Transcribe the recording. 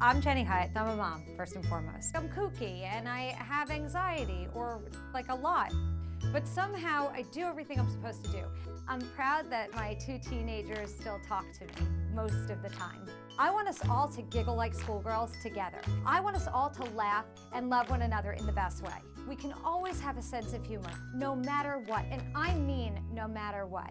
I'm Jenny Hutt. I'm a mom, first and foremost. I'm kooky and I have anxiety, or like a lot. But somehow I do everything I'm supposed to do. I'm proud that my two teenagers still talk to me most of the time. I want us all to giggle like schoolgirls together. I want us all to laugh and love one another in the best way. We can always have a sense of humor, no matter what, and I mean no matter what.